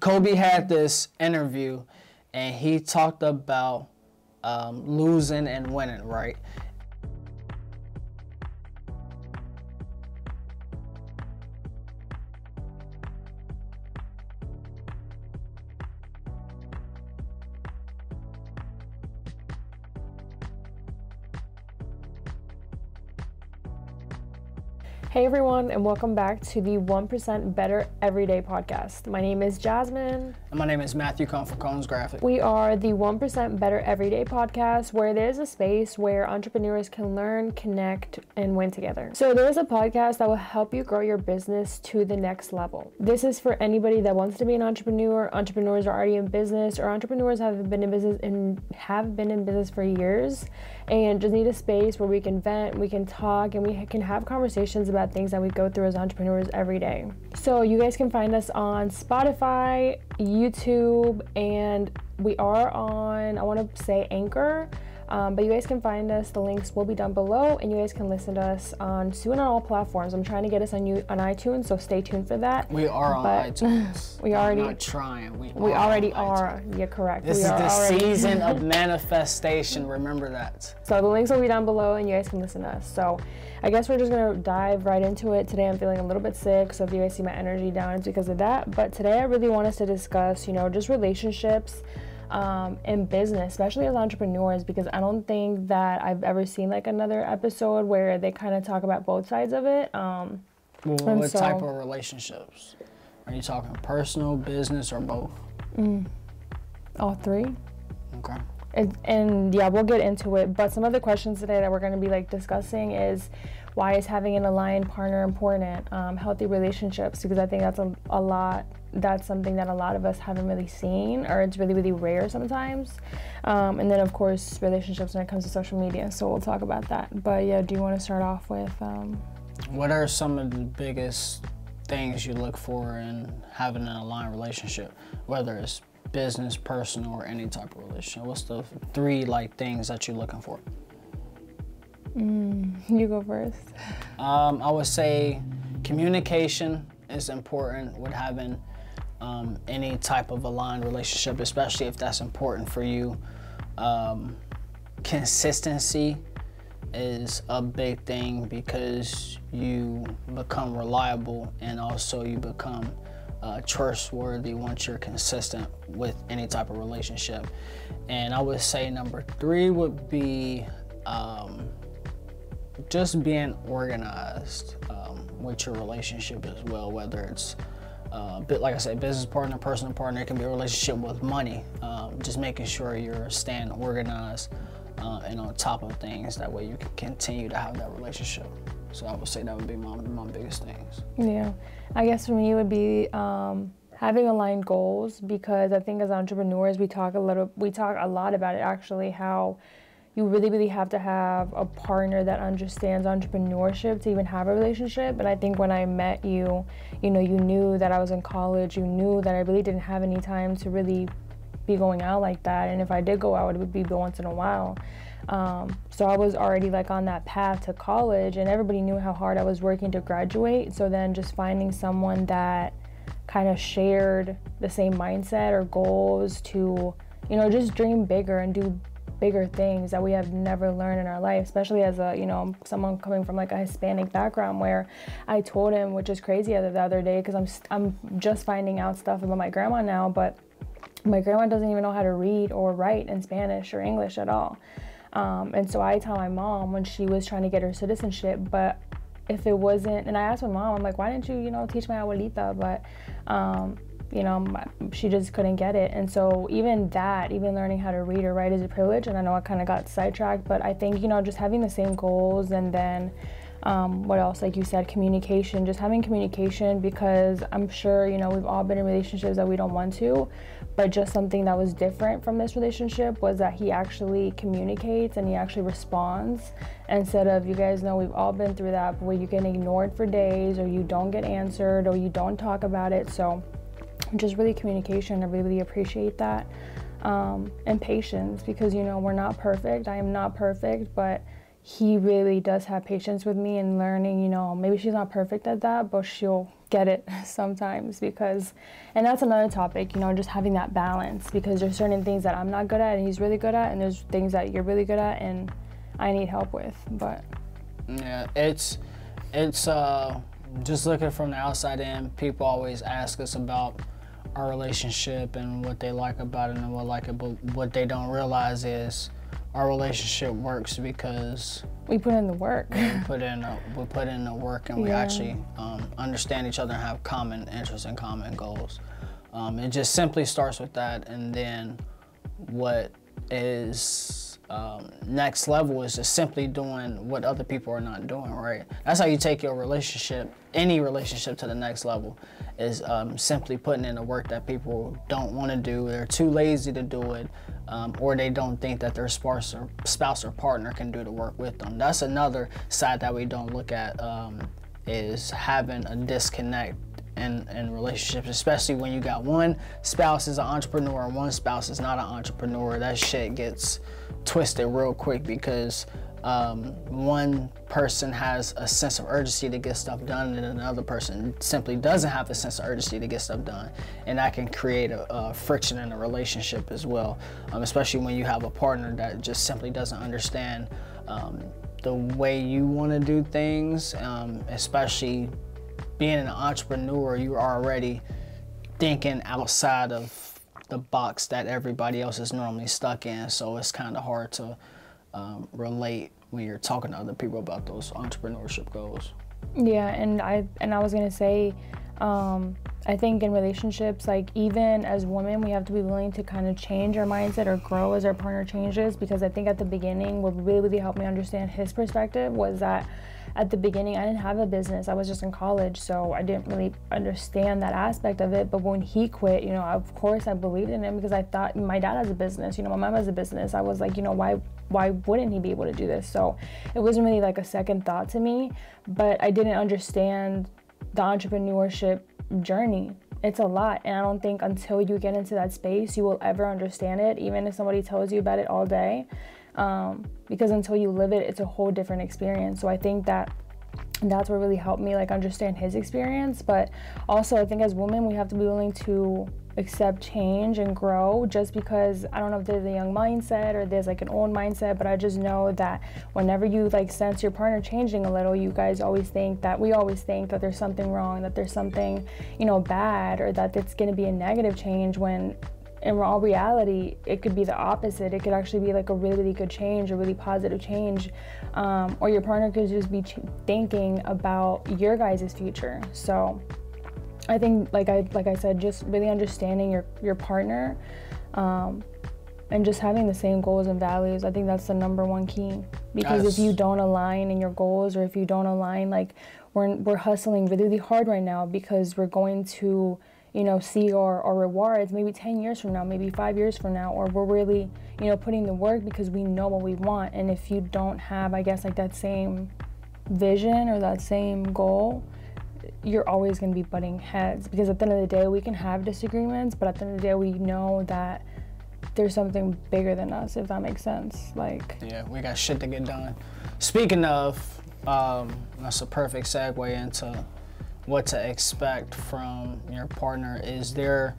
Kobe had this interview, and he talked about um, losing and winning, right? Hey everyone, and welcome back to the 1% Better Everyday podcast. My name is Jasmin. And my name is Matthew Cohn for Cones Graphic. We are the 1% Better Everyday podcast where there's a space where entrepreneurs can learn, connect, and win together. So, there is a podcast that will help you grow your business to the next level. This is for anybody that wants to be an entrepreneur, entrepreneurs are already in business, or entrepreneurs have been in business and have been in business for years and just need a space where we can vent, we can talk, and we can have conversations about things that we go through as entrepreneurs every day. So you guys can find us on Spotify, YouTube, and we are on, I want to say Anchor. Um, but you guys can find us. The links will be down below, and you guys can listen to us on soon on all platforms. I'm trying to get us on you on iTunes, so stay tuned for that. We are on but iTunes. we already not trying. We, we already are. You're correct. This we is the already. season of manifestation. Remember that. So the links will be down below, and you guys can listen to us. So I guess we're just gonna dive right into it. Today I'm feeling a little bit sick, so if you guys see my energy down, it's because of that. But today I really want us to discuss, you know, just relationships um, in business, especially as entrepreneurs, because I don't think that I've ever seen like another episode where they kind of talk about both sides of it. Um, well, what so, type of relationships? Are you talking personal, business, or both? Mm, all three. Okay. And, and yeah, we'll get into it. But some of the questions today that we're going to be like discussing is why is having an aligned partner important? Um, healthy relationships, because I think that's a, a lot that's something that a lot of us haven't really seen or it's really really rare sometimes. Um, and then of course relationships when it comes to social media so we'll talk about that. But yeah do you want to start off with um, what are some of the biggest things you look for in having an aligned relationship? Whether it's business personal or any type of relationship. What's the three like things that you're looking for? Mm, you go first. Um, i would say communication is important with having um, any type of aligned relationship, especially if that's important for you. Um, consistency is a big thing because you become reliable and also you become uh, trustworthy once you're consistent with any type of relationship. And I would say number three would be um, just being organized um, with your relationship as well, whether it's uh, like I said, business partner, personal partner. It can be a relationship with money. Um, just making sure you're staying organized uh, and on top of things. That way you can continue to have that relationship. So I would say that would be my, my biggest things. Yeah, I guess for me it would be um, having aligned goals because I think as entrepreneurs we talk a little, we talk a lot about it actually how you really, really have to have a partner that understands entrepreneurship to even have a relationship. And I think when I met you, you know, you knew that I was in college, you knew that I really didn't have any time to really be going out like that. And if I did go out, it would be once in a while. Um, so I was already like on that path to college, and everybody knew how hard I was working to graduate. So then just finding someone that kind of shared the same mindset or goals to, you know, just dream bigger and do bigger things that we have never learned in our life, especially as a, you know, someone coming from like a Hispanic background where I told him, which is crazy the other day, because I'm, I'm just finding out stuff about my grandma now, but my grandma doesn't even know how to read or write in Spanish or English at all. Um, and so I tell my mom when she was trying to get her citizenship, but if it wasn't, and I asked my mom, I'm like, why didn't you, you know, teach my abuelita? But um, you know, she just couldn't get it. And so even that, even learning how to read or write is a privilege. And I know I kind of got sidetracked, but I think, you know, just having the same goals and then um, what else? Like you said, communication, just having communication because I'm sure, you know, we've all been in relationships that we don't want to, but just something that was different from this relationship was that he actually communicates and he actually responds instead of, you guys know, we've all been through that where you get ignored for days or you don't get answered or you don't talk about it. So, just really communication. I really appreciate that. Um, and patience because, you know, we're not perfect. I am not perfect, but he really does have patience with me and learning, you know, maybe she's not perfect at that, but she'll get it sometimes because and that's another topic you know just having that balance because there's certain things that i'm not good at and he's really good at and there's things that you're really good at and i need help with but yeah it's it's uh just looking from the outside in people always ask us about our relationship and what they like about it and what like it but what they don't realize is our relationship works because we put in the work. we put in a, we put in the work and we actually um, understand each other and have common interests and common goals. Um, it just simply starts with that, and then what is um, next level is just simply doing what other people are not doing, right? That's how you take your relationship, any relationship to the next level, is um, simply putting in the work that people don't want to do. They're too lazy to do it, um, or they don't think that their spouse or, spouse or partner can do the work with them. That's another side that we don't look at um, is having a disconnect in, in relationships, especially when you got one spouse is an entrepreneur and one spouse is not an entrepreneur. That shit gets twisted real quick because um, one person has a sense of urgency to get stuff done and another person simply doesn't have a sense of urgency to get stuff done. And that can create a, a friction in a relationship as well um, especially when you have a partner that just simply doesn't understand um, the way you want to do things um, especially being an entrepreneur you're already thinking outside of the box that everybody else is normally stuck in. So it's kind of hard to um, relate when you're talking to other people about those entrepreneurship goals. Yeah, and I and I was gonna say, um, I think in relationships, like even as women, we have to be willing to kind of change our mindset or grow as our partner changes. Because I think at the beginning, what really really helped me understand his perspective was that at the beginning I didn't have a business. I was just in college, so I didn't really understand that aspect of it. But when he quit, you know, of course I believed in him because I thought my dad has a business, you know, my mom has a business. I was like, you know, why why wouldn't he be able to do this? So it wasn't really like a second thought to me, but I didn't understand the entrepreneurship journey. It's a lot, and I don't think until you get into that space you will ever understand it, even if somebody tells you about it all day um, because until you live it, it's a whole different experience. So I think that that's what really helped me like understand his experience. But also, I think as women, we have to be willing to accept change and grow just because I don't know if there's a young mindset or there's like an old mindset, but I just know that whenever you like sense your partner changing a little, you guys always think that we always think that there's something wrong, that there's something, you know, bad or that it's going to be a negative change when in all reality, it could be the opposite. It could actually be like a really, really good change, a really positive change, um, or your partner could just be ch- thinking about your guys' future. So, I think, like I like I said, just really understanding your your partner, um, and just having the same goals and values. I think that's the number one key. Because yes. if you don't align in your goals, or if you don't align, like we're we're hustling really, really hard right now because we're going to you know, see our, our rewards maybe 10 years from now, maybe five years from now, or we're really, you know, putting the work because we know what we want. And if you don't have, I guess, like that same vision or that same goal, you're always going to be butting heads because at the end of the day, we can have disagreements, but at the end of the day, we know that there's something bigger than us, if that makes sense. Like, yeah, we got shit to get done. Speaking of, um, that's a perfect segue into what to expect from your partner. Is there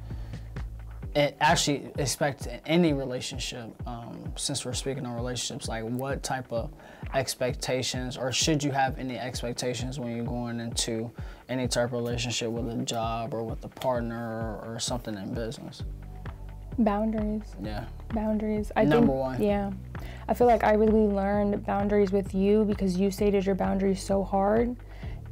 actually expect any relationship um, since we're speaking on relationships like what type of expectations or should you have any expectations when you're going into any type of relationship with a job or with a partner or, or something in business? Boundaries. Yeah. Boundaries. I number think, one. Yeah. I feel like i really learned boundaries with you because you stated your boundaries so hard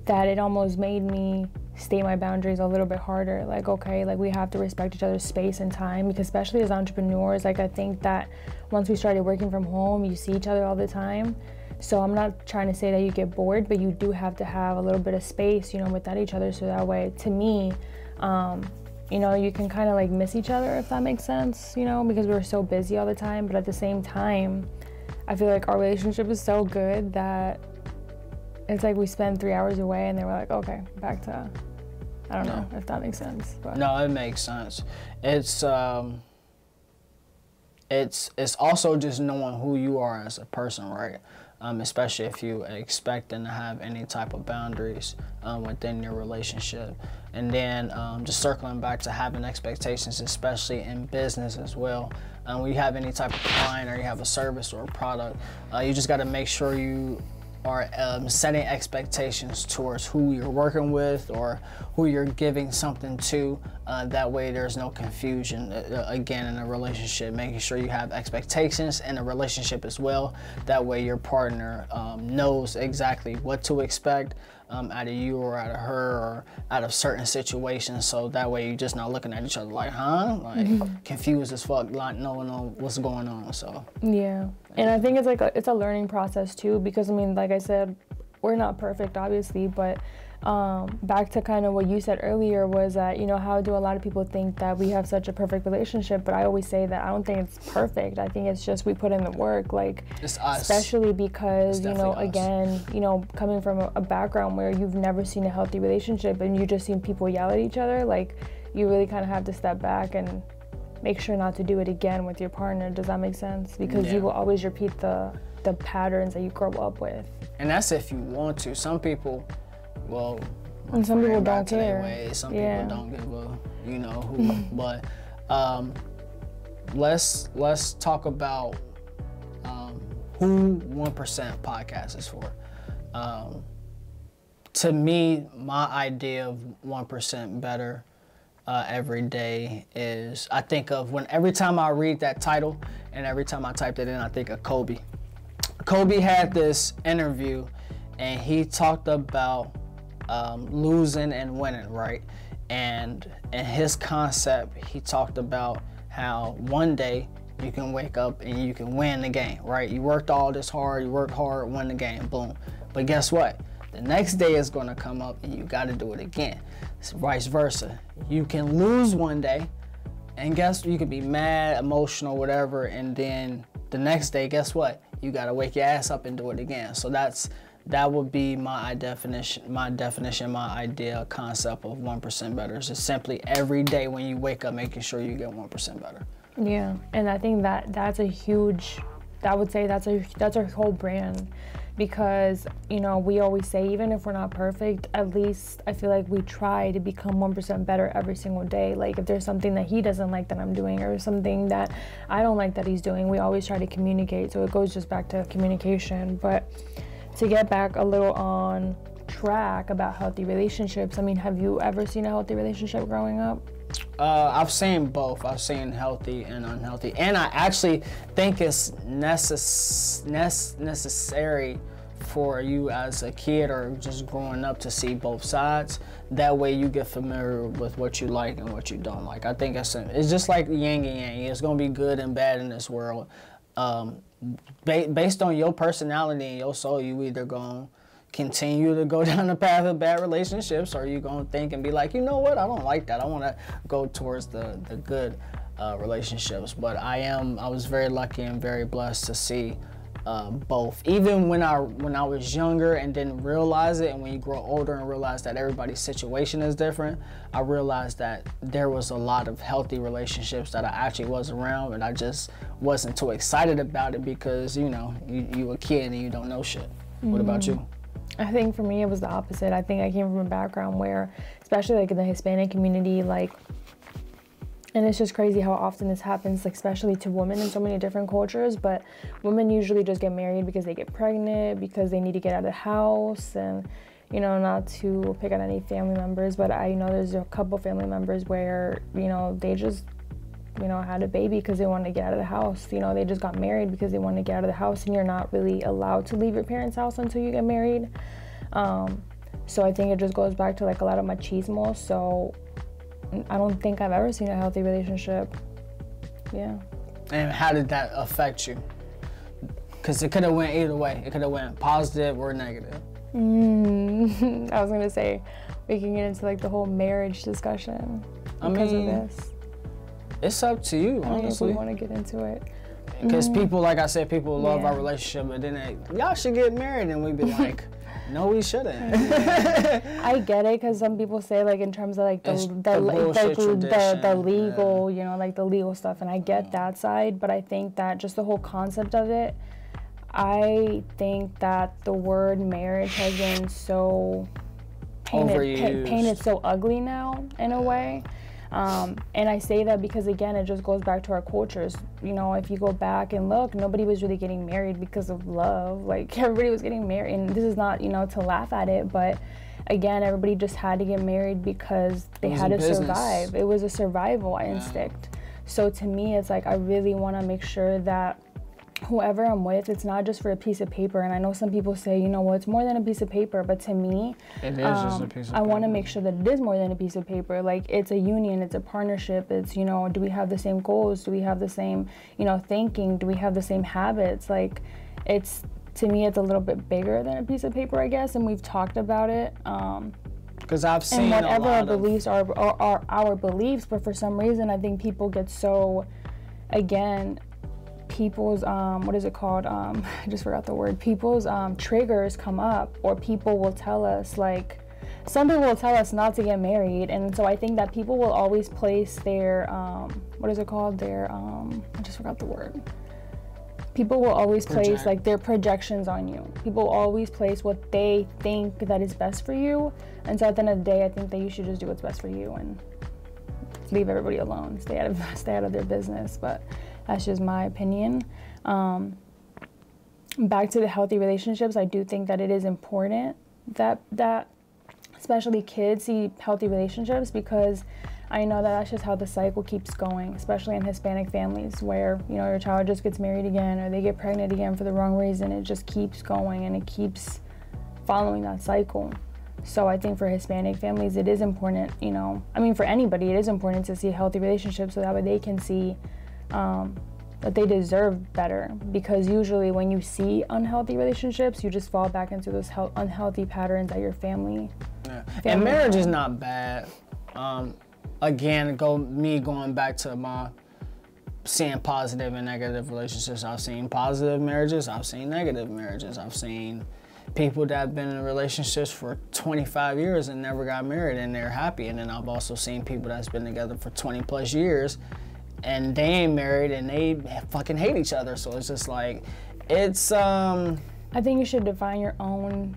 that it almost made me state my boundaries a little bit harder. Like okay like we have to respect each other's space and time because especially as entrepreneurs like i think that once we started working from home you see each other all the time. So i'm not trying to say that you get bored but you do have to have a little bit of space you know without each other. So that way to me um, you know you can kind of like miss each other if that makes sense you know because we're so busy all the time. But at the same time i feel like our relationship is so good that it's like we spend three hours away and then we're like, okay, back to, I don't know if that makes sense. But. No, it makes sense. It's, um, it's, it's also just knowing who you are as a person, right? um, especially if you expect them to have any type of boundaries um, within your relationship. And then um, just circling back to having expectations, especially in business as well. Um, when you have any type of client or you have a service or a product, uh, you just got to make sure you are um, setting expectations towards who you're working with or who you're giving something to. Uh, that way, there's no confusion uh, uh, again in a relationship. Making sure you have expectations in a relationship as well. That way, your partner um, knows exactly what to expect. Um, out of you or out of her or out of certain situations. So that way you're just not looking at each other like, huh? Like mm-hmm. confused as fuck, not knowing what's going on. So yeah. And I think it's like a, it's a learning process too because I mean, like I said, we're not perfect obviously, but um, back to kind of what you said earlier was that you know how do a lot of people think that we have such a perfect relationship but i always say that i don't think it's perfect i think it's just we put in the work like especially because you know us. again you know coming from a, a background where you've never seen a healthy relationship and you just seen people yell at each other like you really kind of have to step back and make sure not to do it again with your partner. Does that make sense? Because yeah. you will always repeat the the patterns that you grow up with. And that's if you want to. Some people, well, and some people don't care. Way. Some yeah. people don't give a, you know, who. but um, let's let's talk about um, who One Percent podcast is for. Um, to me, my idea of one percent better uh, every day is I think of when every time I read that title and every time I typed it in, I think of Kobe. Kobe had this interview and he talked about um, losing and winning, right? And in his concept, he talked about how one day you can wake up and you can win the game, right? You worked all this hard, you worked hard, win the game, boom. But guess what? The next day is gonna come up and you gotta do it again. It's vice versa. You can lose one day, and guess you can be mad, emotional, whatever, and then the next day, guess what? You gotta wake your ass up and do it again. So that's that would be my definition, my definition, my ideal concept of one percent better. It's just simply every day when you wake up, making sure you get one percent better. Yeah, and I think that that's a huge. I would say that's a that's our whole brand because you know we always say even if we're not perfect at least i feel like we try to become 1% better every single day like if there's something that he doesn't like that i'm doing or something that i don't like that he's doing we always try to communicate so it goes just back to communication but to get back a little on track about healthy relationships i mean have you ever seen a healthy relationship growing up uh, I've seen both. I've seen healthy and unhealthy, and I actually think it's necess- necessary for you as a kid or just growing up to see both sides. That way you get familiar with what you like and what you don't like. I think it's, it's just like yin and yang. It's going to be good and bad in this world. Um, ba- based on your personality and your soul, you either to continue to go down the path of bad relationships or you to think and be like, you know what, I don't like that. I want to go towards the, the good uh, relationships. But I am, I was very lucky and very blessed to see uh, both. Even when I when I was younger and didn't realize it, and when you grow older and realize that everybody's situation is different, I realized that there was a lot of healthy relationships that I actually was around, and I just wasn't too excited about it because you know you you a kid and you don't know shit. Mm-hmm. What about you? Mm. I think for me it was the opposite. I think I came from a background where, especially like in the Hispanic community, like and it's just crazy how often this happens especially to women in so many different cultures but women usually just get married because they get pregnant because they need to get out of the house and you know not to pick on any family members but i know there's a couple family members where you know they just you know had a baby because they wanted to get out of the house you know they just got married because they wanted to get out of the house and you're not really allowed to leave your parents house until you get married. Um, so i think it just goes back to like a lot of machismo so I don't think I've ever seen a healthy relationship. Yeah. And how did that affect you? Because it could have went either way. It could have went positive or negative. Mm, I was gonna say we can get into like the whole marriage discussion because I mean, of this. It's up to you, honestly. we want to get into it. Because mm-hmm. people, like I said, people love yeah. our relationship, but then they, y'all should get married, and we'd be like. No, we shouldn't. I get it because some people say like in terms of like the the, the, the, the, legal, yeah. you know, like the legal stuff, and I get mm. that side. But I think that just the whole concept of it, I think that the word marriage has been so painted, pa- painted so ugly now in a way. Um, and I say that because again, it just goes back to our cultures. You know, if you go back and look, nobody was really getting married because of love. Like everybody was getting married, and this is not, you know, to laugh at it, but again, everybody just had to get married because they had to business. survive. It was a survival instinct. So to me, it's like I really want to make sure that whoever I'm with, it's not just for a piece of paper. And I know some people say, you know, well, it's more than a piece of paper, but to me, It is just a um, piece of I want to make sure that it is more than a piece of paper. Like it's a union, it's a partnership. It's you know, do we have the same goals? Do we have the same you know thinking? Do we have the same habits? Like it's to me, it's a little bit bigger than a piece of paper, I guess. And we've talked about it. Um, Because I've seen and a whatever our beliefs are, are are our beliefs. But for some reason, I think people get so, again, people's um, what is it called? Um, I just forgot the word. People's um, triggers come up, or people will tell us like. Some people will tell us not to get married, and so I think that people will always place their um, what is it called? Their um, I just forgot the word. People will always place like their projections on you. People always place what they think that is best for you, and so at the end of the day, I think that you should just do what's best for you and leave everybody alone. Stay out of stay out of their business. But that's just my opinion. Um, back to the healthy relationships, I do think that it is important that that especially kids see healthy relationships because I know that that's just how the cycle keeps going, especially in Hispanic families where, you know, your child just gets married again or they get pregnant again for the wrong reason. It just keeps going and it keeps following that cycle. So I think for Hispanic families, it is important, you know, I mean, for anybody, it is important to see healthy relationships so that way they can see um, that they deserve better. Because usually when you see unhealthy relationships, you just fall back into those unhealthy patterns that your family Yeah. Family And marriage is not bad. Um, again, go me going back to my seeing positive and negative relationships. I've seen positive marriages. I've seen negative marriages. I've seen people that have been in relationships for 25 years and never got married and they're happy. And then I've also seen people that's been together for 20 plus years and they ain't married and they fucking hate each other. So it's just like, it's um. I think you should define your own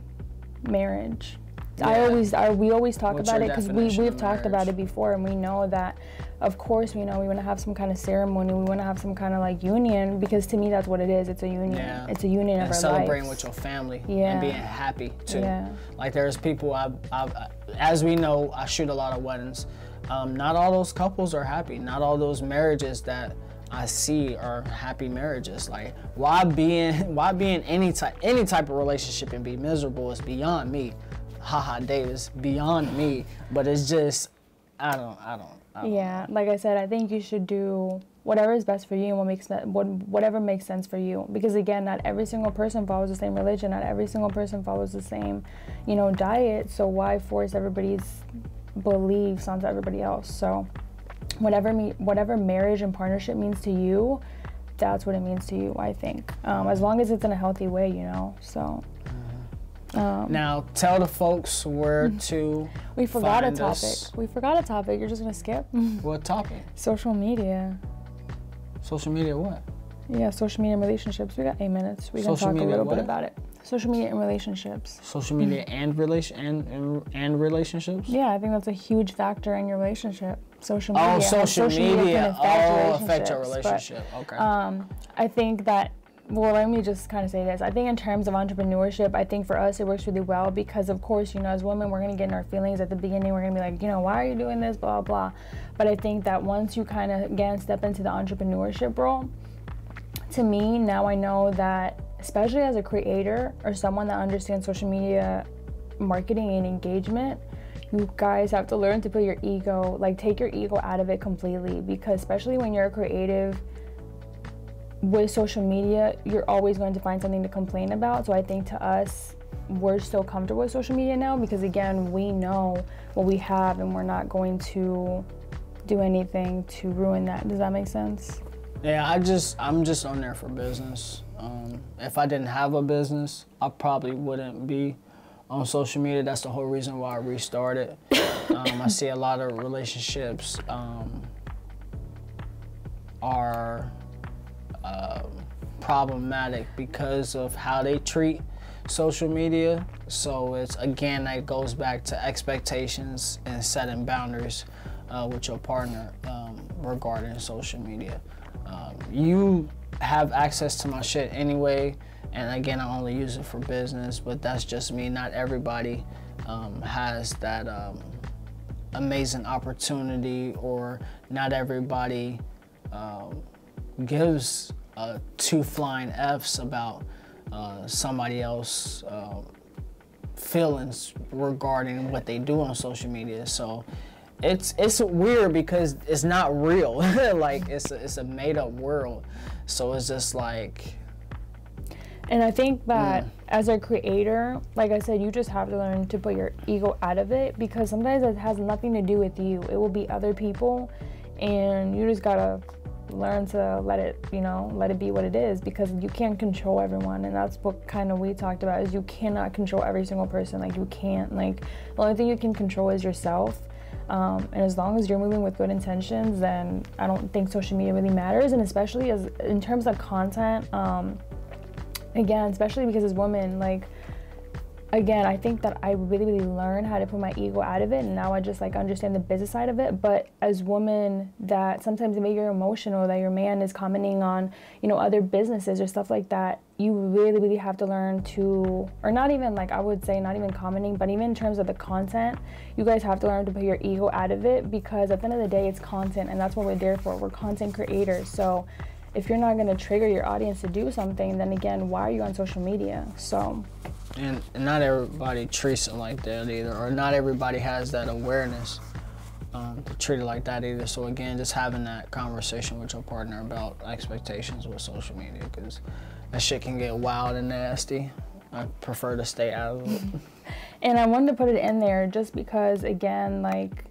marriage. I always, I, we always talk What's about it because we we've talked about it before, and we know that, of course, we know we want to have some kind of ceremony, we want to have some kind of like union because to me that's what it is. It's a union. Yeah. It's a union of and our celebrating lives. with your family Yeah. and being happy too. Yeah. Like there's people I've, I've, as we know, I shoot a lot of weddings. Um, not all those couples are happy. Not all those marriages that I see are happy marriages. Like why be in, why be in any type any type of relationship and be miserable is beyond me. Haha, Davis, beyond me. But it's just, I don't, I don't. I don't Yeah, like I said, I think you should do whatever is best for you and what makes what whatever makes sense for you. Because again, not every single person follows the same religion. Not every single person follows the same, you know, diet. So why force everybody's beliefs onto everybody else? So whatever me whatever marriage and partnership means to you, that's what it means to you. I think, um, as long as it's in a healthy way, you know. So. Um, Now tell the folks where to. we forgot a topic. us. We forgot a topic. You're just gonna skip What topic? social media. Social media what? Yeah, social media and relationships. We got eight minutes. We can Social talk a little what? bit about it. Social media and relationships. Social media and relation and, and and relationships. Yeah, I think that's a huge factor in your relationship. Social Oh, media. how social, can media. Oh, affect your relationships, but, relationship. okay. um, I think that. Well, let me just kind of say this. I think in terms of entrepreneurship, I think for us it works really well because, of course, you know, as women, we're gonna get in our feelings at the beginning. We're gonna be like, you know, why are you doing this, blah blah. But I think that once you kind of again step into the entrepreneurship role, to me now I know that especially as a creator or someone that understands social media marketing and engagement, you guys have to learn to put your ego, like take your ego out of it completely because especially when you're a creative with social media, you're always going to find something to complain about. So I think to us, we're so comfortable with social media now because again, we know what we have and we're not going to do anything to ruin that. Does that make sense? yeah, I just I'm just on there for business. Um, if I didn't have a business, I probably wouldn't be on social media. That's the whole reason why I restarted. um, I see a lot of relationships um, are um, problematic because of how they treat social media. So it's again that goes back to expectations and setting boundaries uh, with your partner um, regarding social media. Um, you have access to my shit anyway, and again, I only use it for business, but that's just me. Not everybody um, has that um, amazing opportunity, or not everybody um, gives uh, two flying F's about uh, somebody else uh, feelings regarding what they do on social media. So it's it's weird because it's not real. like it's a, it's a made up world. So it's just like. And I think that mm. as a creator, like I said, you just have to learn to put your ego out of it because sometimes it has nothing to do with you. It will be other people, and you just gotta learn to let it, you know, let it be what it is because you can't control everyone. And that's what kind of we talked about is you cannot control every single person. Like you can't, like the only thing you can control is yourself. Um, and as long as you're moving with good intentions, then I don't think social media really matters. And especially as in terms of content, um, again, especially because as women, like again, I think that I really, really learned how to put my ego out of it, and now I just like understand the business side of it. But as women, that sometimes maybe you're emotional that your man is commenting on, you know, other businesses or stuff like that. You really, really have to learn to, or not even like I would say, not even commenting, but even in terms of the content, you guys have to learn to put your ego out of it because at the end of the day, it's content, and that's what we're there for. We're content creators, so. If you're not going to trigger your audience to do something, then again, why are you on social media? So, and, and not everybody treats it like that either, or not everybody has that awareness um, to treat it like that either. So again, just having that conversation with your partner about expectations with social media, because that shit can get wild and nasty. I prefer to stay out of it. And I wanted to put it in there just because, again, like,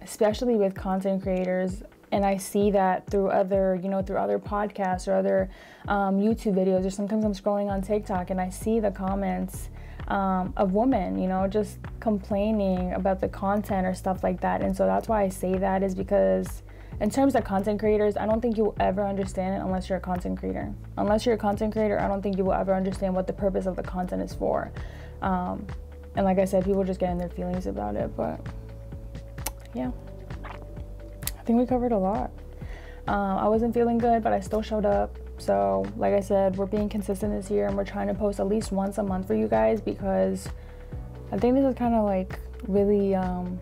especially with content creators, and I see that through other, you know, through other podcasts or other um, YouTube videos, or sometimes I'm scrolling on TikTok and I see the comments um, of women, you know, just complaining about the content or stuff like that. And so that's why I say that is because in terms of content creators, I don't think you will ever understand it unless you're a content creator. Unless you're a content creator, I don't think you will ever understand what the purpose of the content is for. Um, and like I said, people just get in their feelings about it, but yeah. I think we covered a lot. Um, I wasn't feeling good, but I still showed up. So, like I said, we're being consistent this year and we're trying to post at least once a month for you guys because I think this is kind of like really um,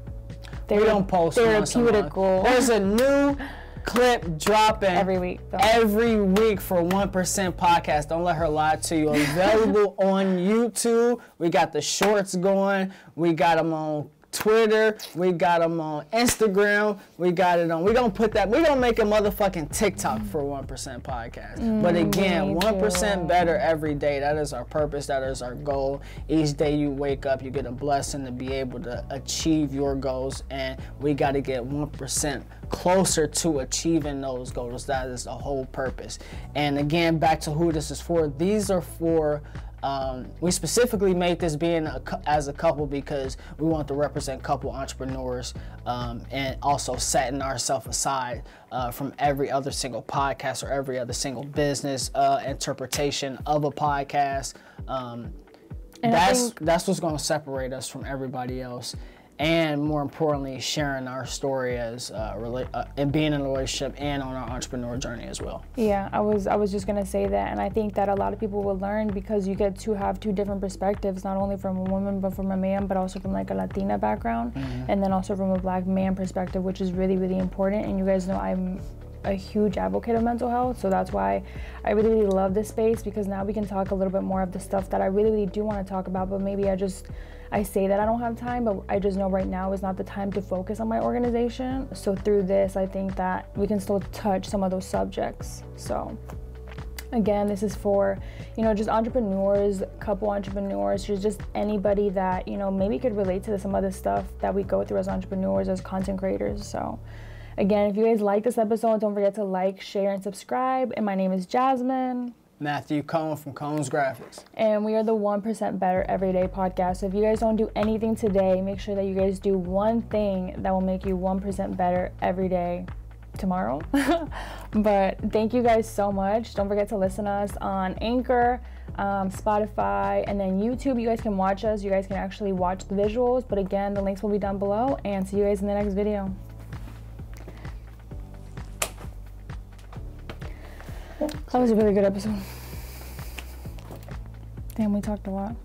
we don't post therapeutical. There's a new clip dropping every week. Every week for One Percent Podcast. Don't let her lie to you. Available on YouTube. We got the shorts going. We got them on Twitter, we got them on Instagram, we got it on. We gonna put that. We gonna make a motherfucking TikTok for One Percent Podcast. Mm, but again, one percent better every day. That is our purpose. That is our goal. Each day you wake up, you get a blessing to be able to achieve your goals, and we got to get one percent closer to achieving those goals. That is the whole purpose. And again, back to who this is for. These are for um, we specifically made this being a, as a couple because we want to represent couple entrepreneurs um, and also setting ourselves aside uh, from every other single podcast or every other single business uh, interpretation of a podcast. Um, that's that's what's going to separate us from everybody else and more importantly, sharing our story as uh, rela- uh, and being in a relationship and on our entrepreneur journey as well. Yeah, I was I was just gonna say that, and I think that a lot of people will learn because you get to have two different perspectives, not only from a woman but from a man, but also from like a Latina background, mm-hmm. and then also from a black man perspective, which is really really important. And you guys know I'm a huge advocate of mental health so that's why i really really love this space because now we can talk a little bit more of the stuff that i really really do want to talk about but maybe i just I say that I don't have time, but I just know right now is not the time to focus on my organization. So through this, I think that we can still touch some of those subjects. So again this is for you know just entrepreneurs couple entrepreneurs just anybody that you know maybe could relate to some of the stuff that we go through as entrepreneurs as content creators so Again, if you guys like this episode, don't forget to like, share, and subscribe. And my name is Jasmin. Matthew Cohen from Cones Graphix. And we are the 1% Better Everyday podcast. So if you guys don't do anything today, make sure that you guys do one thing that will make you 1% better every day tomorrow. but thank you guys so much. Don't forget to listen to us on Anchor, um, Spotify, and then YouTube. You guys can watch us. You guys can actually watch the visuals. But again, the links will be down below. And see you guys in the next video. That was a really good episode. Damn, we talked a lot.